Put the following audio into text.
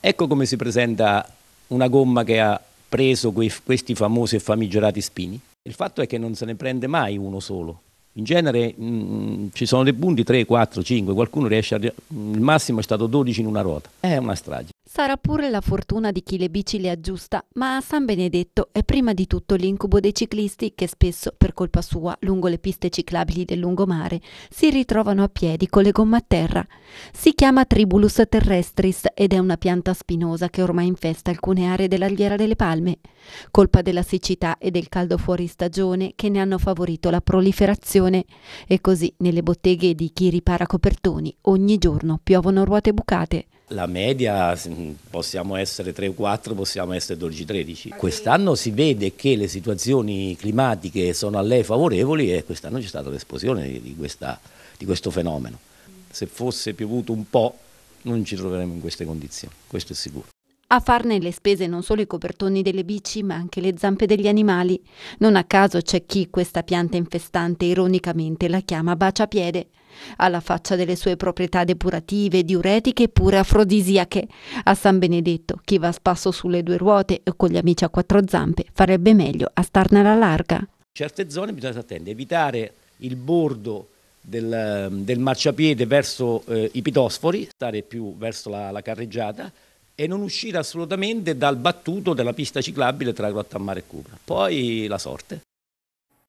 Ecco come si presenta una gomma che ha preso quei, questi famosi e famigerati spini. Il fatto è che non se ne prende mai uno solo. In genere mh, mm, ci sono dei punti 3, 4, 5, qualcuno riesce a... il massimo è stato 12 in una ruota. È una strage. Sarà pure la fortuna di chi le bici le aggiusta, ma a San Benedetto è prima di tutto l'incubo dei ciclisti che spesso, per colpa sua, lungo le piste ciclabili del lungomare, si ritrovano a piedi con le gomme a terra. Si chiama Tribulus terrestris ed è una pianta spinosa che ormai infesta alcune aree della Riviera delle Palme, colpa della siccità e del caldo fuori stagione che ne hanno favorito la proliferazione. E così nelle botteghe di chi ripara copertoni ogni giorno piovono ruote bucate. La media possiamo essere 3 o 4, possiamo essere 12-13. Quest'anno si vede che le situazioni climatiche sono a lei favorevoli e quest'anno c'è stata l'esplosione di, di questo fenomeno. Se fosse piovuto un po' non ci troveremmo in queste condizioni, questo è sicuro. A farne le spese non solo i copertoni delle bici, ma anche le zampe degli animali. Non a caso c'è chi questa pianta infestante ironicamente la chiama baciapiede, alla faccia delle sue proprietà depurative, diuretiche e pure afrodisiache. A San Benedetto, chi va a spasso sulle due ruote o con gli amici a quattro zampe farebbe meglio a starne alla larga. Certe zone bisogna stare evitare il bordo del, del marciapiede verso eh, i pitosfori, stare più verso la, la carreggiata e non uscire assolutamente dal battuto della pista ciclabile tra Grottammare e Cupra. Poi la sorte.